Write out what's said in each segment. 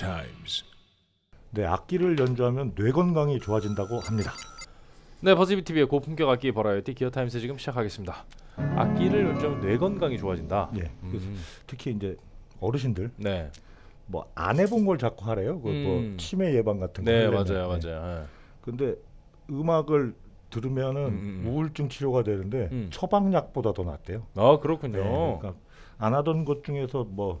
Times. 네, 악기를 연주하면 뇌 건강이 좋아진다고 합니다. 네, 버즈비 TV의 고품격 악기 버라이어티 Gear Times 지금 시작하겠습니다. 악기를 연주하면 뇌 건강이 좋아진다. 예. 음. 특히 이제 어르신들 네, 뭐 안 해본 걸 자꾸 하래요. 그 음. 뭐 치매 예방 같은 거. 네 하려면. 맞아요, 네. 맞아요. 근데 음악을 들으면은 음, 음. 우울증 치료가 되는데 음. 처방약보다 더 낫대요. 아 그렇군요. 네, 그러니까 안 하던 것 중에서 뭐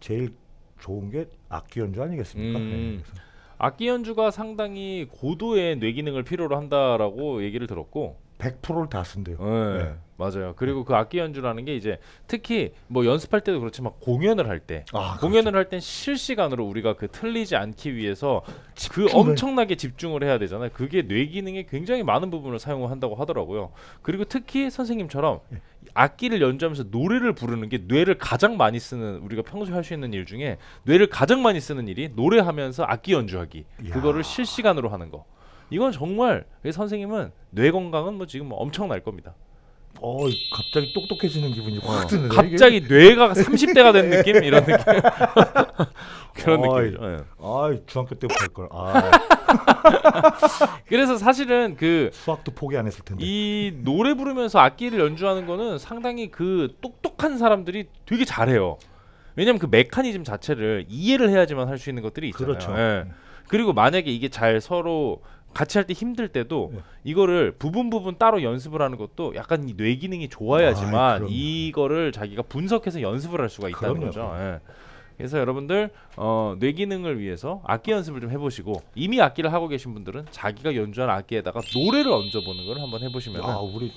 제일 좋은 게 악기 연주 아니겠습니까? 음. 네, 악기 연주가 상당히 고도의 뇌 기능을 필요로 한다라고 얘기를 들었고, 100%를 다 쓴대요. 네, 네. 맞아요. 그리고 그 악기 연주라는 게 이제 특히 뭐 연습할 때도 그렇지만 공연을 할 때, 아, 공연을 할 땐 실시간으로 우리가 그 틀리지 않기 위해서 그 엄청나게 집중을 해야 되잖아요. 그게 뇌 기능에 굉장히 많은 부분을 사용한다고 하더라고요. 그리고 특히 선생님처럼 예. 악기를 연주하면서 노래를 부르는 게 뇌를 가장 많이 쓰는 우리가 평소에 할 수 있는 일 중에 뇌를 가장 많이 쓰는 일이 노래하면서 악기 연주하기. 이야. 그거를 실시간으로 하는 거. 이건 정말 이 선생님은 뇌 건강은 뭐 지금 뭐 엄청날 겁니다. 어, 갑자기 똑똑해지는 기분이 확 어, 드는데. 갑자기 뇌가 30대가 된 느낌 이런 느낌. 그런 어이. 느낌이죠. 예. 아, 중학교 때부터 할 걸. 아, 그래서 사실은 그 수학도 포기 안 했을 텐데. 이 노래 부르면서 악기를 연주하는 거는 상당히 그 똑똑한 사람들이 되게 잘해요. 왜냐면 그 메커니즘 자체를 이해를 해야지만 할 수 있는 것들이 있잖아요. 그렇죠. 예. 그리고 만약에 이게 잘 서로 같이 할 때 힘들 때도 네. 이거를 부분 부분 따로 연습을 하는 것도 약간 이 뇌 기능이 좋아야지만 그럼요. 이거를 자기가 분석해서 연습을 할 수가 있다는 그럼요, 거죠. 예. 그래서 여러분들 어, 뇌 기능을 위해서 악기 연습을 좀 해보시고 이미 악기를 하고 계신 분들은 자기가 연주한 악기에다가 노래를 얹어보는 걸 한번 해보시면 아, 우리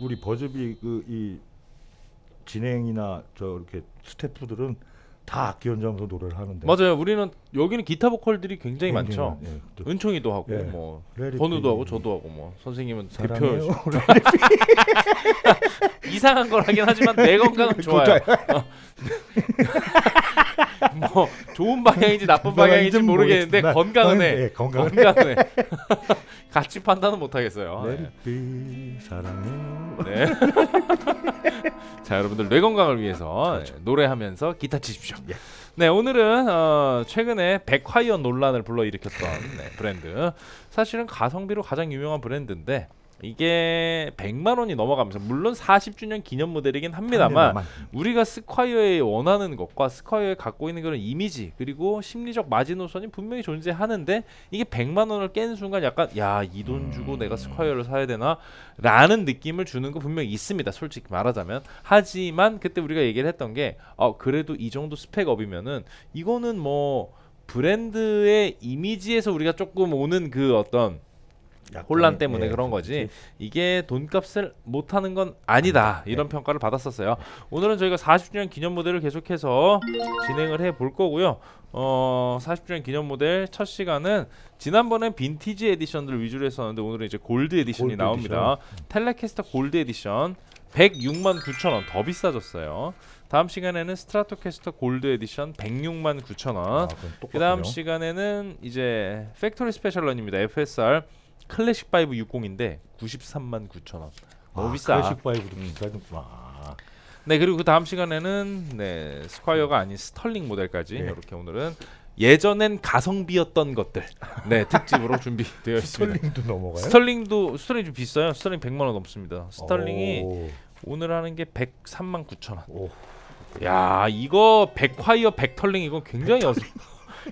우리 버즈비 그이 진행이나 저 이렇게 스태프들은 다 악기 연주하면서 노래를 하는데. 맞아요. 우리는 여기는 기타 보컬들이 굉장히 많죠. 예, 또 은총이도 하고 예. 뭐 번우도. 하고 저도 하고 뭐 선생님은 대표. 이상한 걸 하긴 하지만 내 건강은 좋아요. 어. 뭐 좋은 방향인지 나쁜 방향인지 모르겠는데 건강은 해. 네, 건강은 건강은 해. 같이 판단은 못 하겠어요. Let it be, 사랑해요. 네. 자 여러분들 뇌 건강을 위해서 그렇죠. 네, 노래하면서 기타 치십시오. 예. 네 오늘은 어, 최근에 백화이어 논란을 불러일으켰던 네, 브랜드 사실은 가성비로 가장 유명한 브랜드인데 이게 100만 원이 넘어가면서 물론 40주년 기념 모델이긴 합니다만 우리가 Squier에 원하는 것과 Squier에 갖고 있는 그런 이미지 그리고 심리적 마지노선이 분명히 존재하는데 이게 100만 원을 깬 순간 약간 야 이 돈 주고 음. 내가 Squier를 사야 되나? 라는 느낌을 주는 거 분명히 있습니다 솔직히 말하자면. 하지만 그때 우리가 얘기를 했던 게 어, 그래도 이 정도 spec up이면은 이거는 뭐 브랜드의 이미지에서 우리가 조금 오는 그 어떤 혼란 때문에 예, 그런 거지. 이게 돈값을 못하는 건 아니다. 네. 이런 평가를 받았었어요. 오늘은 저희가 40주년 기념 모델을 계속해서 진행을 해 볼 거고요. 어 40주년 기념 모델 첫 시간은 지난번엔 vintage edition들 위주로 했었는데 오늘은 이제 Gold Edition이 Gold 나옵니다. Telecaster Gold Edition 106만 9천 원 더 비싸졌어요. 다음 시간에는 Stratocaster Gold Edition 106만 9천 원. 그 다음 시간에는 이제 Factory Special Run입니다. FSR Classic Vibe 60인데 93만 9천 원. 너무 비싸. 아, Classic Vibe도 음. 비싸구나. 네 그리고 그 다음 시간에는 네 Squier가 아닌 Sterling 모델까지 네. 이렇게 오늘은 예전엔 가성비였던 것들 네 특집으로 준비되어 있습니다. Sterling도 넘어가요? Sterling도 Sterling 좀 비싸요. Sterling 100만 원 넘습니다. Sterling이 오, 오늘 하는 게 103만 9천 원. 오. 야 이거 백콰이어 백털링 이거 굉장히 어색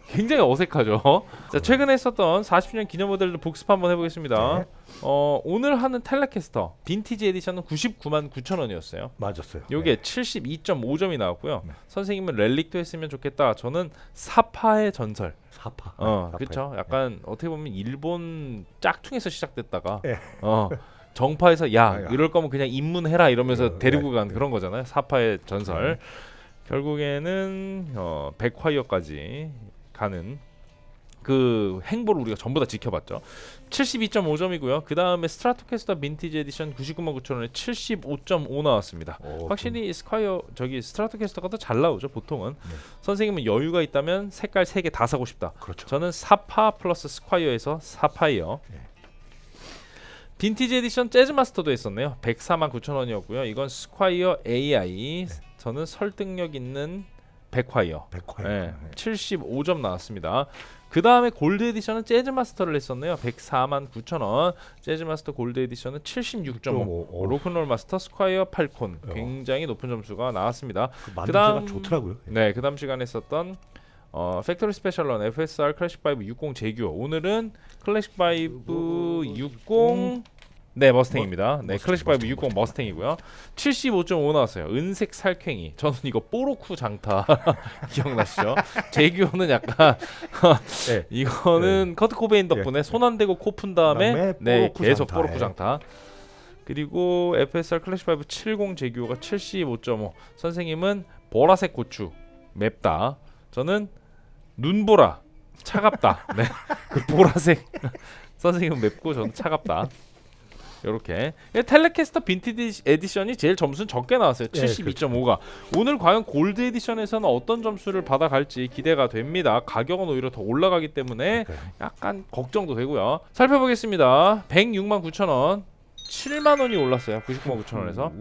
굉장히 어색하죠. 자 최근에 했었던 40주년 기념 모델도 복습 한번 해보겠습니다. 네. 어 오늘 하는 텔레캐스터 빈티지 에디션은 99만 9천 원이었어요. 맞았어요. 요게 72.5점이 나왔고요. 네. 선생님은 렐릭도 했으면 좋겠다. 저는 사파의 전설. 사파. 어. 그렇죠. 약간 어떻게 보면 일본 짝퉁에서 시작됐다가 예. 어 정파에서 야 아, 야. 이럴 거면 그냥 입문해라 이러면서 어, 데리고 네, 간 네. 그런 거잖아요. 사파의 전설. 결국에는 어, 백콰이어까지 가는 그 행보를 우리가 전부 다 지켜봤죠. 72.5점이고요. 그 다음에 Stratocaster Vintage Edition 99만 9천 원에 75.5 나왔습니다. 오, 확실히 Squier 저기 Stratocaster가 더 잘 나오죠. 보통은 네. 선생님은 여유가 있다면 색깔 3개 다 사고 싶다. 그렇죠. 저는 사파 플러스 Squier에서 사파이어. 네. Vintage Edition Jazzmaster도 했었네요. 104만 9천 원이었고요. 이건 Squier AI. 저는 설득력 있는 백콰이어. 백화요. 네, 75점 나왔습니다. 그 다음에 Gold Edition은 Jazzmaster를 했었네요. 104만 9천 원. Jazzmaster Gold Edition은 76.5. 오. 로큰롤 마스터 Squier Falcon 어. 굉장히 높은 점수가 나왔습니다. 그 제가 좋더라고요. 네, 그 다음 시간에 했던 어, Factory Special Run FSR Classic Vibe 60 Jaguar. 오늘은 Classic Vibe 60 네, 머스탱입니다. 네, 클래식 5 머스탱, 60 머스탱이고요. 75.5 나왔어요. 은색 살쾡이. 저는 이거 뽀로쿠 장타 기억나시죠? 제규어는 약간 네. 이거는 커트 코베인 덕분에 손안 대고 코 푼 다음에 네, 뽀로쿠 계속 장타. 뽀로쿠 장타. 그리고 FSR 클래식 5 70 제규어가 75.5. 선생님은 보라색 고추 맵다. 저는 눈보라 차갑다. 네. 그 보라색 선생님은 맵고 저는 차갑다. 이렇게 Telecaster Vintage Edition이 제일 점수는 적게 나왔어요. 네, 72.5가. 오늘 과연 Gold Edition에서는 어떤 점수를 받아갈지 기대가 됩니다. 가격은 오히려 더 올라가기 때문에 그러니까요. 약간 걱정도 되고요. 살펴보겠습니다. 106만 9천 원, 7만 원이 올랐어요. 99만 9천 원에서.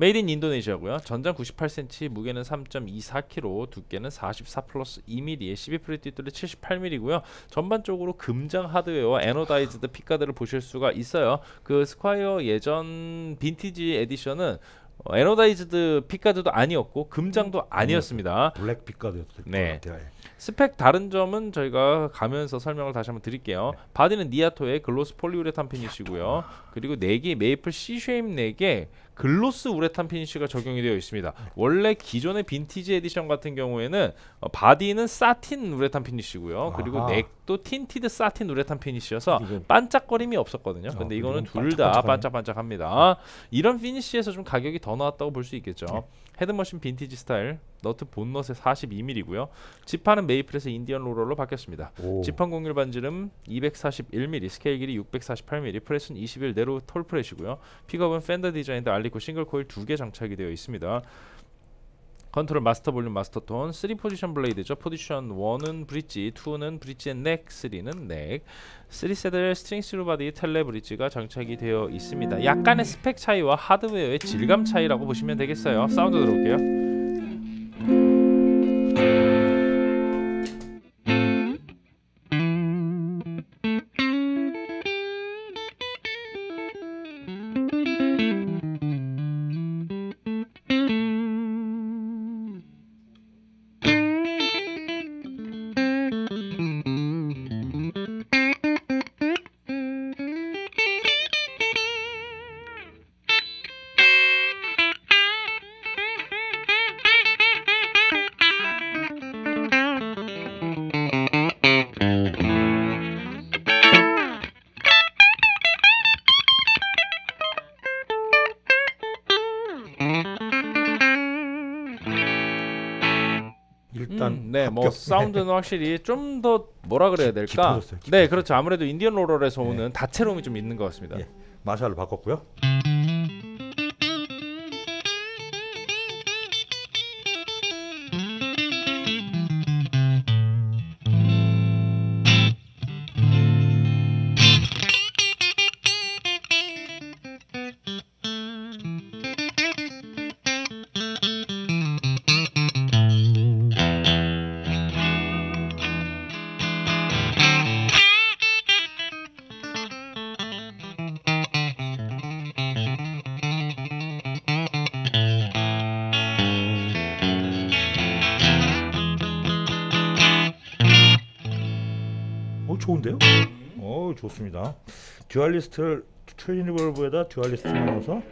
Made in Indonesia고요. 전장 98cm, 무게는 3.24kg, 두께는 44 플러스 2mm에 12fret 뒷둘레 78mm고요. 전반적으로 금장 하드웨어와 anodized pickguard를 보실 수가 있어요. 그 Squier 예전 Vintage Edition은 어, anodized pickguard도 아니었고 금장도 아니었습니다. black pickguard였을 네. 것 같아요. 스펙 다른 점은 저희가 가면서 설명을 다시 한번 드릴게요. 바디는 nyatoh의 gloss polyurethane finish고요. 그리고 4개 메이플 C 쉐임 4개 글로스 우레탄 피니시가 적용이 되어 있습니다. 원래 기존의 Vintage Edition 같은 경우에는 어, 바디는 satin urethane finish고요. 그리고 아하. neck도 tinted satin urethane finish여서 이건 반짝거림이 없었거든요. 어, 근데 이거는 둘 다. 반짝반짝합니다. 이런 finish에서 좀 가격이 더 나왔다고 볼 수 있겠죠. head machine vintage style nut bone nut에 42mm고요. 지판은 maple에서 Indian laurel로 바뀌었습니다. 오. 지판 곡률 반지름 241mm, 스케일 길이 648mm, fret은 21 narrow tall fret이고요. 픽업은 Fender designed alnico single coil 두 개 장착이 되어 있습니다. 컨트롤 마스터 볼륨 마스터 톤 3 포지션 블레이드죠. 포지션 1은 브릿지, 2는 bridge and neck, 3는 neck. 3세대 string through body 텔레 브릿지가 장착이 되어 있습니다. 약간의 스펙 차이와 하드웨어의 질감 차이라고 보시면 되겠어요. 사운드 들어볼게요. 네, 뭐 합격. 사운드는 확실히 좀 더 뭐라 그래야 될까? 깊어졌어요, 깊어졌어요. 네, 그렇죠. 아무래도 인디언 로럴에서 오는 다채로움이 좀 있는 것 같습니다. 예. 마샬을 바꿨고요. 좋은데요? 어 좋습니다. 듀얼리스트를 트윈리볼브에다 듀얼리스트를 넣어서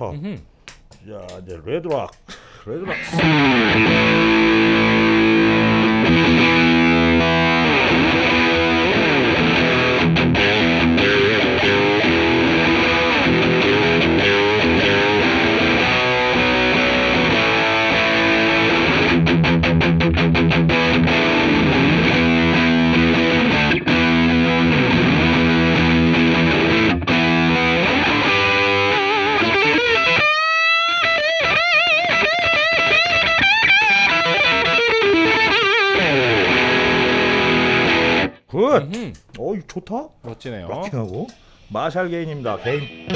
자 이제 레드락 레드락 좋다. 멋지네요. 락킹하고 마샬 게인입니다. 게인.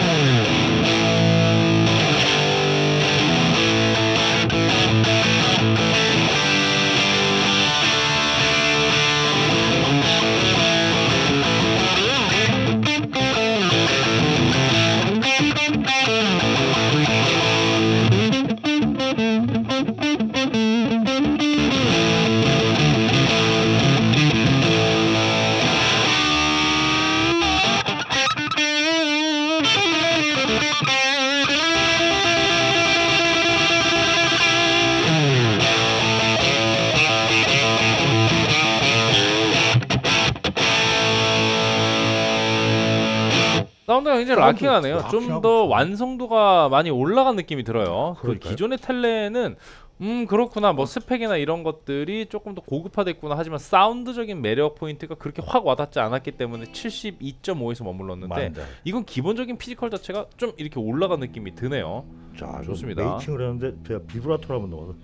사운드가 굉장히 사운드 rocking하네요. 좀 더. 완성도가 많이 올라간 느낌이 들어요. 그. 기존의 텔레는 음 그렇구나 뭐 스펙이나 이런 것들이 조금 더 고급화됐구나 하지만 사운드적인 매력 포인트가 그렇게 확 와닿지 않았기 때문에 72.5에서 머물렀는데 맞네. 이건 기본적인 피지컬 자체가 좀 이렇게 올라간 느낌이 드네요. 자, 좋습니다. 메이킹을 했는데 제가 비브라토를 한번 넣어서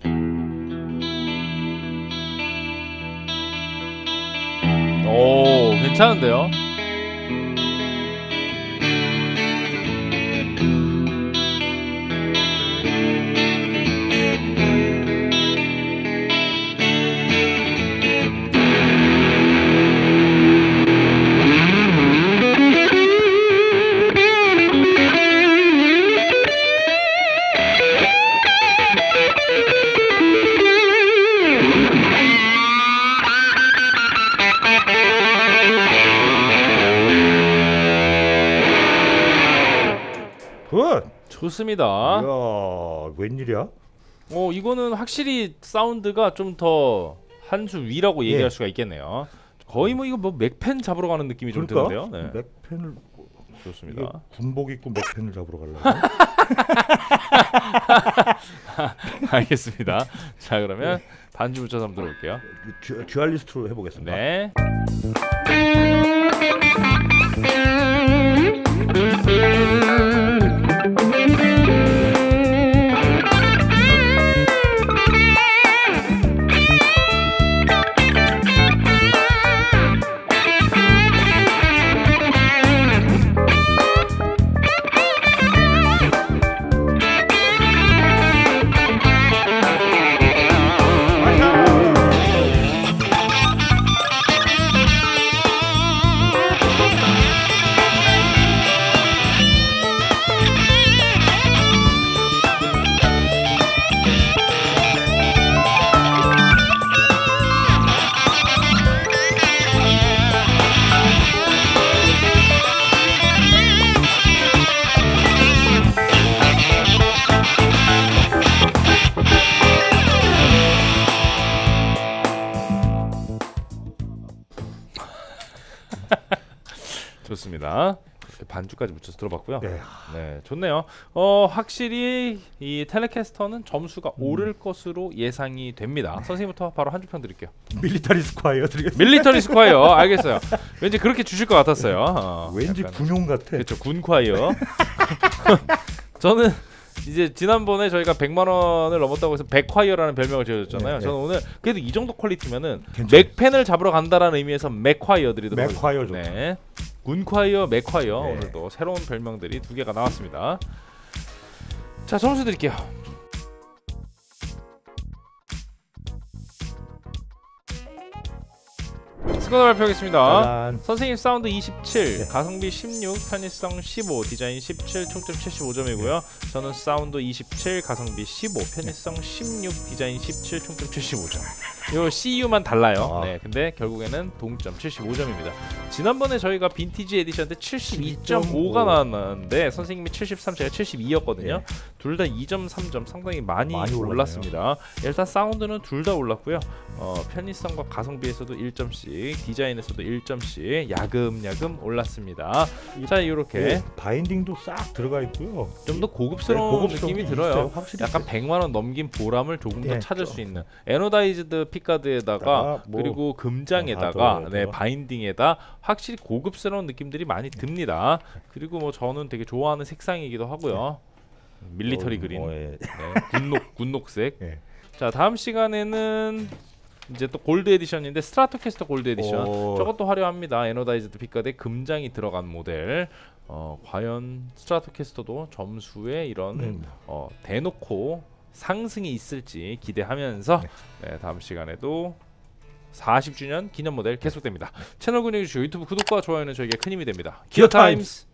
오 괜찮은데요? 좋습니다. 이야, 웬일이야? 어 이거는 확실히 사운드가 좀 더 한 수 위라고 얘기할 예. 수가 있겠네요. 거의 뭐 이거 뭐 맥펜 잡으러 가는 느낌이 좀 그러니까 드는데요. 네. 맥펜을 좋습니다. 군복 입고 맥펜을 잡으러 가려고. 알겠습니다. 자 그러면 반주 붙여서 한번 들어볼게요. 듀, 듀얼리스트로 해보겠습니다. 네. 좋습니다. 반주까지 붙여서 들어봤고요. 네. 네, 좋네요. 어, 확실히 이 텔레캐스터는 점수가 음. 오를 것으로 예상이 됩니다. 선생님부터 바로 한 줄 평 드릴게요. 밀리터리 스콰이어 드리겠습니다. 밀리터리 스콰이어 알겠어요. 왠지 그렇게 주실 것 같았어요. 어, 왠지 약간. 군용 같아. 그렇죠 군콰이어. 저는 이제 지난번에 저희가 100만 원을 넘었다고 해서 백콰이어라는 별명을 지어줬잖아요. 네, 저는 오늘 그래도 이 정도 퀄리티면은 괜찮아요. 멕펜을 잡으러 간다라는 의미에서 멕콰이어 드리도록 멕콰이어 좋다. 하겠습니다. 네. 군콰이어, 멕콰이어 네. 오늘도 새로운 별명들이 두 개가 나왔습니다. 자 점수 드릴게요. 스코어 발표하겠습니다. 짜잔. 선생님 사운드 27, 네. 가성비 16, 편의성 15, 디자인 17, 총점 75점이고요. 저는 사운드 27, 가성비 15, 편의성 16, 디자인 17, 총점 75점. 요 CU만 달라요. 아. 네, 근데 결국에는 동점 75점입니다. 지난번에 저희가 빈티지 에디션 때 72.5가 나왔는데 선생님이 73, 제가 72였거든요. 네. 둘다 2점, 3점 상당히 많이, 많이. 올랐습니다. 일단 사운드는 둘 다 올랐고요. 어, 편의성과 가성비에서도 1점씩, 디자인에서도 1점씩 야금야금 올랐습니다. 자, 이렇게 네, 바인딩도 싹 들어가 있고요. 좀 더 고급스러운 네, 느낌이 게 들어요. 있어요. 확실히 약간 100만 원 넘긴 보람을 조금 더 네, 찾을 좀. 수 있는 anodized pickguard에다가 아, 뭐. 그리고 금장에다가 아, 더, 네, 더. 바인딩에다 확실히 고급스러운 느낌들이 많이 듭니다. 그리고 뭐 저는 되게 좋아하는 색상이기도 하고요. 밀리터리 어, 그린, 어, 예. 네, 군녹 군녹색. 예. 자 다음 시간에는 이제 또 골드 에디션인데 스트라토캐스터 골드 에디션 오. 저것도 화려합니다. anodized pickguard에 금장이 들어간 모델. 어, 과연 스트라토캐스터도 점수에 이런 음. 어, 대놓고 상승이 있을지 기대하면서 네, 다음 시간에도 40주년 기념 모델 계속됩니다. 채널 구독해 주시고 유튜브 구독과 좋아요는 저에게 큰 힘이 됩니다. 기어 타임스.